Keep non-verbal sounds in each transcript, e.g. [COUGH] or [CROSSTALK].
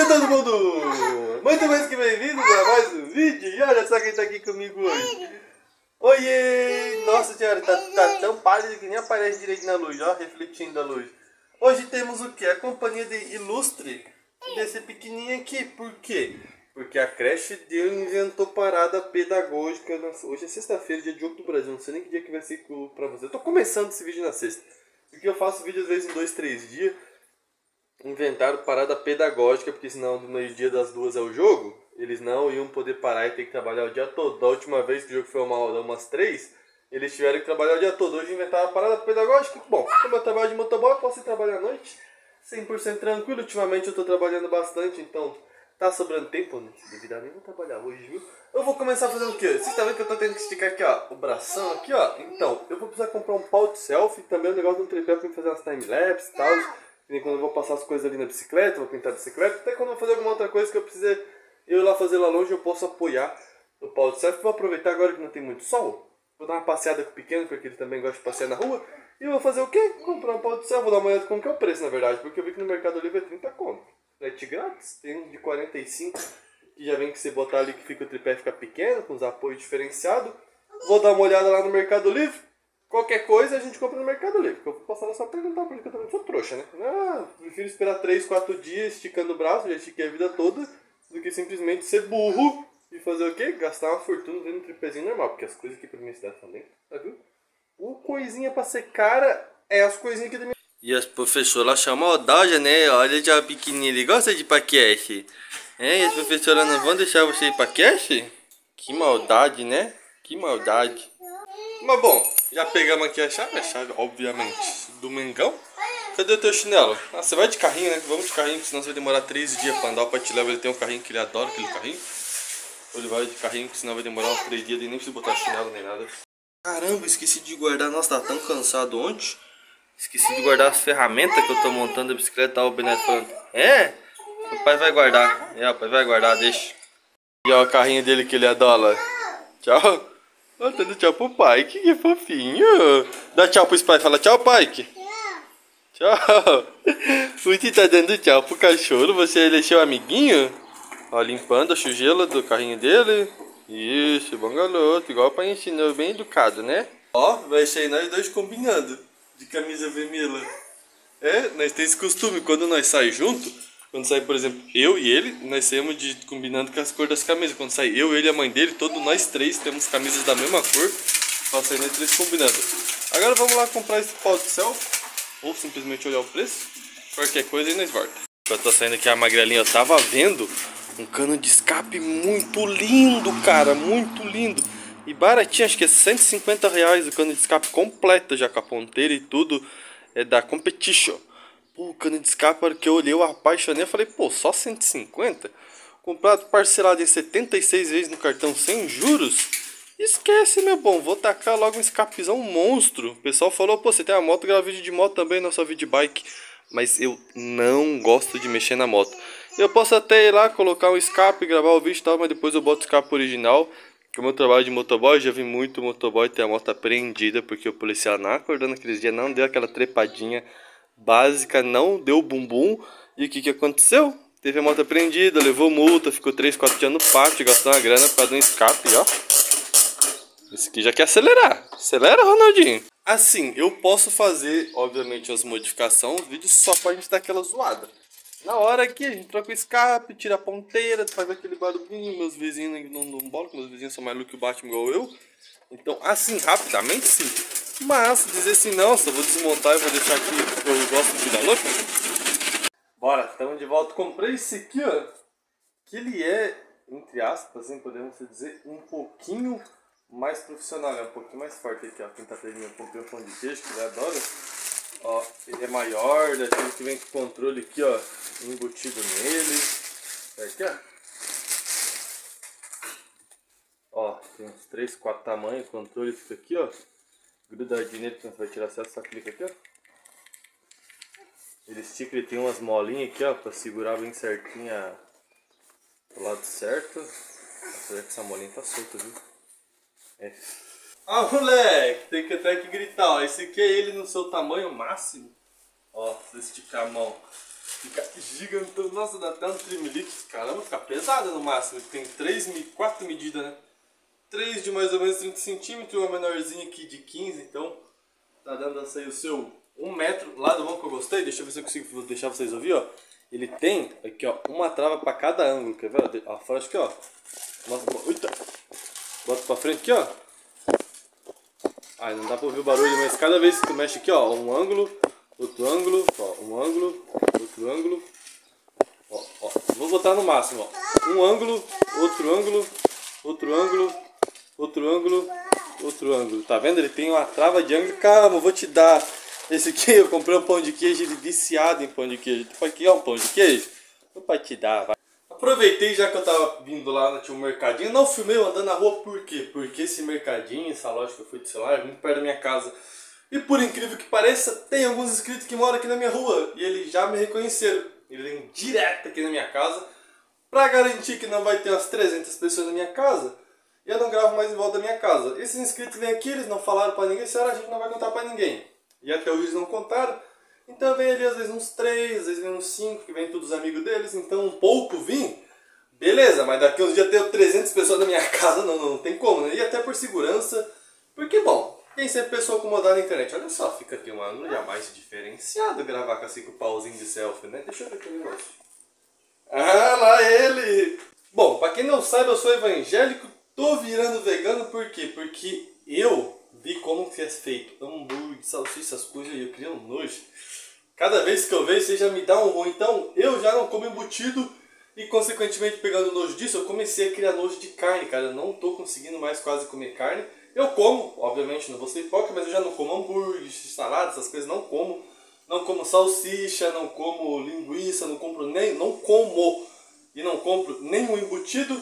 Seja todo mundo muito mais que bem-vindo a mais um vídeo. E olha só quem tá aqui comigo hoje. Oiê! Nossa senhora, tá, tá tão pálido que nem aparece direito na luz, ó, refletindo a luz. Hoje temos o que? A companhia de Ilustre, desse pequenininho aqui. Por quê? Porque a creche deu inventou parada pedagógica. Hoje é sexta-feira, dia de jogo do Brasil. Não sei nem que dia que vai ser pra você. Eu tô começando esse vídeo na sexta. Porque eu faço vídeo às vezes em dois, três dias inventaram parada pedagógica, porque senão no meio-dia das duas é o jogo, eles não iam poder parar e ter que trabalhar o dia todo. Da última vez que o jogo foi uma hora, umas três, eles tiveram que trabalhar o dia todo. Hoje inventaram a parada pedagógica. Bom, como eu trabalho de motoboy, posso ir trabalhar à noite. 100% tranquilo. Ultimamente eu estou trabalhando bastante, então tá sobrando tempo. Não devidamente vou trabalhar hoje, viu? Eu vou começar fazendo o quê? Vocês estão vendo que eu tô tendo que esticar aqui, ó, o bração aqui, ó. Então, eu vou precisar comprar um pau de selfie, também um negócio de um tripé pra fazer umas time-lapse e tal nem quando eu vou passar as coisas ali na bicicleta, vou pintar a bicicleta, até quando eu vou fazer alguma outra coisa que eu precisar eu ir lá fazer lá longe, eu posso apoiar no pau de surf. Vou aproveitar agora que não tem muito sol, vou dar uma passeada com o pequeno, porque ele também gosta de passear na rua, e vou fazer o quê? Comprar um pau de surf, vou dar uma olhada como que é o preço, na verdade, porque eu vi que no Mercado Livre é 30 conto. Frete grátis, tem um de 45, que já vem que você botar ali que fica o tripé fica pequeno, com os apoios diferenciados. Vou dar uma olhada lá no Mercado Livre, Qualquer coisa a gente compra no Mercado Livre. Que eu vou passar só perguntar porque eu também sou trouxa, né? Ah, prefiro esperar 3, 4 dias esticando o braço, já estiquei a vida toda, do que simplesmente ser burro e fazer o quê? Gastar uma fortuna vendo um tripézinho normal. Porque as coisas aqui pra minha cidade também, tá viu? O coisinha pra ser cara é as coisinhas aqui da minha. E as professoras chamam maldade, né? Olha já pequenininha, ele gosta de paquete. É, e as professoras não vão deixar você ir pra? Que maldade, né? Que maldade. Mas bom, já pegamos aqui a chave, a chave, obviamente, do Mengão. Cadê o teu chinelo? Ah, você vai de carrinho, né? Vamos de carrinho, senão você vai demorar 13 dias pra andar. O pai te leva, ele tem um carrinho que ele adora, aquele carrinho. Ou ele vai de carrinho, senão vai demorar uns 3 dias, nem precisa botar chinelo nem nada. Caramba, esqueci de guardar. Nossa, tá tão cansado ontem. Esqueci de guardar as ferramentas que eu tô montando a bicicleta. Tá o Beneto falando, é? O pai vai guardar. É, o pai vai guardar, deixa. E ó, o carrinho dele que ele adora. Tchau. Oh, dando tchau pro Pike, que fofinho. Dá tchau pro pai, fala tchau, Pike. Tchau. O [LAUGHS] Ti tá dando tchau pro cachorro, você ele é amiguinho? Ó, limpando a sujela do carrinho dele. Isso, bom garoto, igual o pai ensinou, bem educado, né? Ó, vai sair nós dois combinando, de camisa vermelha. É, nós temos esse costume, quando nós saímos juntos, quando sai, por exemplo, eu e ele, nós saímos de, combinando com as cores das camisas. Quando sai eu, ele e a mãe dele, todos nós três temos camisas da mesma cor. Pra sair nós três combinando. Agora vamos lá comprar esse pau de céu. Ou simplesmente olhar o preço. Qualquer coisa e nós volta. Eu tô saindo aqui a magrelinha, eu tava vendo um cano de escape muito lindo, cara. Muito lindo. E baratinho, acho que é 150 reais o cano de escape completo já com a ponteira e tudo. É da Competition. Pô, cano de escape, que eu olhei, eu apaixonei. Eu falei, pô, só 150? Comprado parcelado em 76 vezes no cartão sem juros? Esquece, meu bom, vou tacar logo um escapezão monstro. O pessoal falou, pô, você tem uma moto, grava vídeo de moto também na sua vídeo bike. Mas eu não gosto de mexer na moto. Eu posso até ir lá, colocar um escape, gravar o vídeo e tal, mas depois eu boto o escape original. Como eu trabalho de motoboy, já vi muito motoboy ter a moto apreendida, porque o policial não acordando aqueles dias, não deu aquela trepadinha básica, não deu bumbum. E o que, que aconteceu? Teve a moto apreendida, levou multa, ficou 3, 4 dias no pátio, gastou uma grana por causa de um escape, ó. Esse aqui já quer acelerar. Acelera, Ronaldinho. Assim, eu posso fazer, obviamente, as modificações, os vídeos só pra gente dar aquela zoada. Na hora aqui, a gente troca o escape, tira a ponteira, faz aquele barulhinho. Meus vizinhos não, não bolam, meus vizinhos são mais loucos que o Batman igual eu. Então, assim, rapidamente, sim. Mas dizer assim, não, só vou desmontar e vou deixar aqui, eu gosto de vida louca. Bora, estamos de volta. Comprei esse aqui, ó. Que ele é, entre aspas, podemos dizer, um pouquinho mais profissional. É um pouquinho mais forte aqui, ó. Quem tá pegando um pouquinho pão de queijo, que ele adora. Ó, ele é maior, daquele que vem com o controle aqui, ó, embutido nele. Aqui, ó. Ó, tem uns 3, 4 tamanhos, o controle fica aqui, ó grudadinho nele, quando você vai tirar acesso, só clica aqui, ó. Ele estica, ele tem umas molinhas aqui, ó, pra segurar bem certinho a... do lado certo. Apesar que essa molinha tá solta, viu? É. Ah, moleque, tem que até que gritar, ó. Esse aqui é ele no seu tamanho máximo. Ó, se esticar a mão. Fica gigantão. Nossa, dá até um trimelique. Caramba, fica pesada no máximo. Tem três, quatro medidas, né? Três de mais ou menos 30 centímetros uma menorzinha aqui de 15. Então, tá dando aí o seu um metro. Lá do banco que eu gostei. Deixa eu ver se eu consigo deixar vocês ouvir, ó. Ele tem aqui, ó, uma trava pra cada ângulo. Quer ver? Ó, fora aqui, ó. Bota pra frente aqui, ó. Ai, não dá pra ouvir o barulho, mas cada vez que tu mexe aqui, ó, um ângulo, outro ângulo, ó, um ângulo, outro ângulo. Ó, ó, vou botar no máximo, ó. Um ângulo, outro ângulo, outro ângulo, outro ângulo, outro ângulo. Tá vendo? Ele tem uma trava de ângulo. Calma, vou te dar. Esse [LAUGHS] aqui eu comprei um pão de queijo, ele viciado em pão de queijo. Tu aqui é um pão de queijo? Vou pra te dar, vai. Aproveitei já que eu tava vindo lá, tinha um mercadinho. Não filmei eu andando na rua, por quê? Porque esse mercadinho, essa loja que eu fui de celular, é muito perto da minha casa. E por incrível que pareça, tem alguns inscritos que moram aqui na minha rua. E eles já me reconheceram. Eles vêm direto aqui na minha casa. Pra garantir que não vai ter umas 300 pessoas na minha casa. Eu não gravo mais em volta da minha casa. Esses inscritos vêm aqui, eles não falaram pra ninguém. Senhora, a gente não vai contar pra ninguém. E até hoje eles não contaram. Então vem ali às vezes uns 3, às vezes vem uns 5, que vem todos os amigos deles. Então um pouco vim Beleza, mas daqui uns dias ter 300 pessoas na minha [LAUGHS] casa, não, não, tem como, né? E até por segurança, porque, bom, tem sempre pessoa acomodada na internet. Olha só, fica aqui um ângulo já mais diferenciado gravar com assim com o pauzinho de selfie, né? Deixa eu ver aqui o negócio. Ah, lá ele! Bom, pra quem não sabe, eu sou evangélico, tô virando vegano, por quê? Porque eu vi como que é feito hambúrguer, salsicha, essas coisas e eu queria um nojo. Cada vez que eu vejo, você já me dá um ruim. Então, eu já não como embutido e consequentemente, pegando nojo disso, eu comecei a criar nojo de carne, cara. Eu não tô conseguindo mais quase comer carne. Eu como, obviamente, não vou ser hipócrita, mas eu já não como hambúrguer, salada, essas coisas, não como. Não como salsicha, não como linguiça, não compro nem, não como e não compro nenhum embutido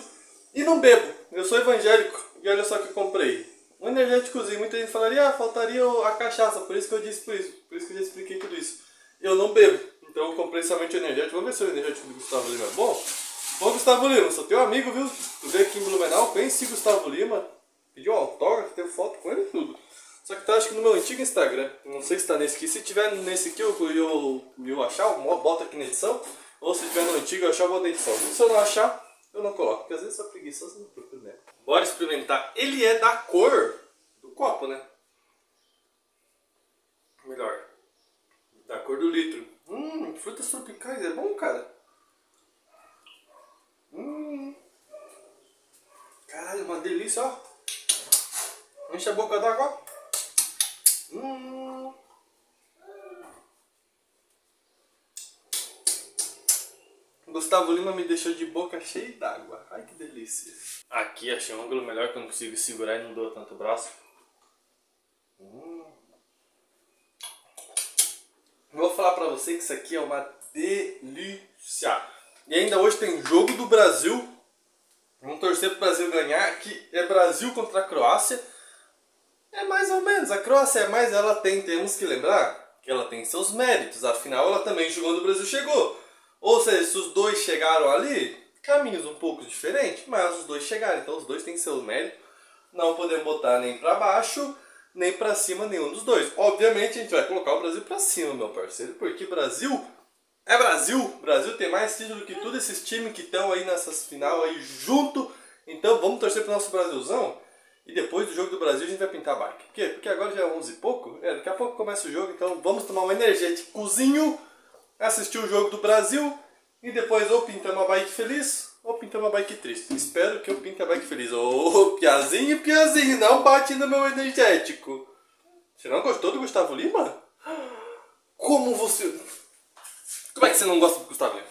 e não bebo. Eu sou evangélico e olha só o que comprei. Um energéticozinho, muita gente falaria, ah, faltaria a cachaça, por isso que eu disse por isso, por isso que eu já expliquei tudo isso. Eu não bebo. Então eu comprei somente energético. Vamos ver se o energético do Gustavo Lima é bom. Bom, Gustavo Lima, sou teu amigo, viu? Tu veio aqui em Blumenau, conheci Gustavo Lima. Pediu um autógrafo, tenho foto com ele e tudo. Só que tá acho que no meu antigo Instagram. Não sei se tá nesse aqui. Se tiver nesse aqui, eu, eu, eu achar, eu boto aqui na edição. Ou se tiver no antigo, eu achar, eu boto na edição. Se eu não achar, eu não coloco. Porque às vezes sou preguiçoso não procuro mesmo. Bora experimentar. Ele é da cor do copo, né? Melhor. Da cor do litro. Hum, frutas tropicais, é bom, cara. Hum. Caralho, uma delícia, ó. Enche a boca d'água. Hum. Gustavo Lima me deixou de boca cheia d'água. Ai que delícia. Aqui achei um ângulo melhor que eu não consigo segurar e não dou tanto braço. Hum. Vou falar pra você que isso aqui é uma delícia. E ainda hoje tem jogo do Brasil. Vamos torcer pro Brasil ganhar, que é Brasil contra a Croácia. É mais ou menos, a Croácia é mais, ela tem, temos que lembrar, que ela tem seus méritos. Afinal, ela também jogou no Brasil chegou. Ou seja, se os dois chegaram ali, caminhos um pouco diferentes, mas os dois chegaram. Então os dois têm seus méritos. Não podemos botar nem para baixo nem para cima nenhum dos dois. Obviamente a gente vai colocar o Brasil para cima, meu parceiro, porque Brasil é Brasil. Brasil tem mais título que todos esses times que estão aí nessas final aí junto. Então vamos torcer pro nosso Brasilzão. E depois do jogo do Brasil a gente vai pintar a bike. Por quê? Porque agora já é 11 e pouco. É, daqui a pouco começa o jogo, então vamos tomar um energéticozinho, assistir o jogo do Brasil e depois ou pintar uma bike feliz ou pintar uma bike triste. Espero que eu pinte a bike feliz. Ô, oh, Piazinho, Piazinho, não bate no meu energético. Você não gostou do Gustavo Lima? Como você... Como é que você não gosta do Gustavo Lima?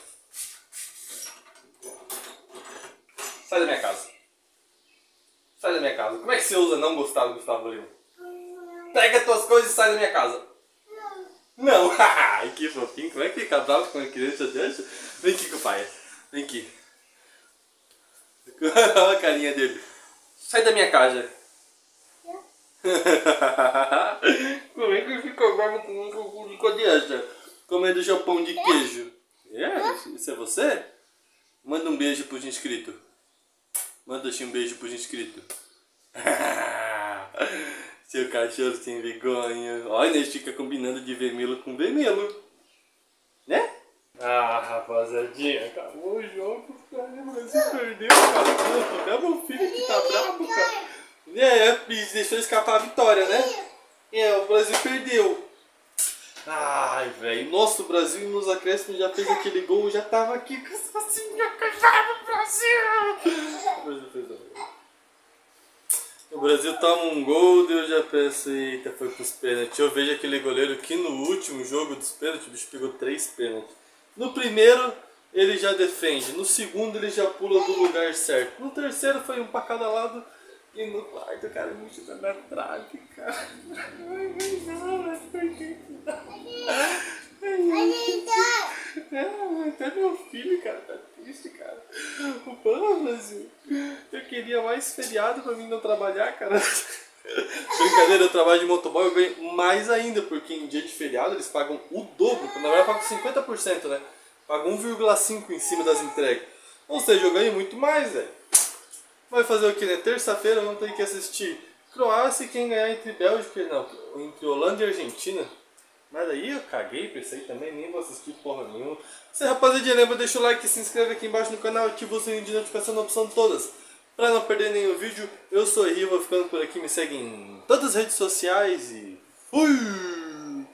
Sai da minha casa. Sai da minha casa. Como é que você usa não gostar do Gustavo Lima? Pega tuas coisas e sai da minha casa. Não. [LAUGHS] Que fofinho. Como é que fica bravo com a criança dessa? Vem aqui com o pai. Vem aqui. [LAUGHS] Olha a carinha dele. Sai da minha casa. [LAUGHS] Como é que fica bravo com um cocô de criança? Comendo seu pão de queijo. É? Isso é você? Manda um beijo pros inscritos. Manda um beijo pros inscritos. Seu cachorro sem vergonha. Olha, ele fica combinando de vermelho com vermelho. Né? Ah, rapaziadinha, acabou o jogo, cara. O Brasil perdeu, cara. Até meu filho que tá bravo, cara. É, deixou escapar a vitória, né? É, o Brasil perdeu. Ai, velho. Nossa, o Brasil nos acréscimos já fez aquele gol, já tava aqui com assim, o Brasil! O Brasil fez o Brasil toma um gol, Deus já pensa, eita, foi pros pênaltis. Eu vejo aquele goleiro que no último jogo dos pênaltis, o bicho pegou três pênaltis. No primeiro, ele já defende. No segundo, ele já pula do lugar certo. No terceiro, foi um pra cada lado. E no quarto, cara, me chuta na trave, cara. Ai, não, não, é, até meu filho, cara, tá triste, cara. O pano, Brasil. Eu queria mais feriado pra mim não trabalhar, cara. [LAUGHS] Brincadeira, eu trabalho de motoboy, eu ganho mais ainda, porque em dia de feriado eles pagam o dobro, na verdade pagam 50%, né? Pagam 1,5% em cima das entregas. Ou seja, eu ganho muito mais, velho. Vai fazer o que, né? Terça-feira vamos ter que assistir Croácia e quem ganhar entre Bélgica não, entre Holanda e Argentina. Mas aí eu caguei pra isso aí também, nem vou assistir porra nenhuma. Se rapaziada lembra, deixa o like, se inscreve aqui embaixo no canal, ativa o sininho de notificação na opção de todas. Pra não perder nenhum vídeo, eu sou Riva, ficando por aqui, me segue em todas as redes sociais e fui!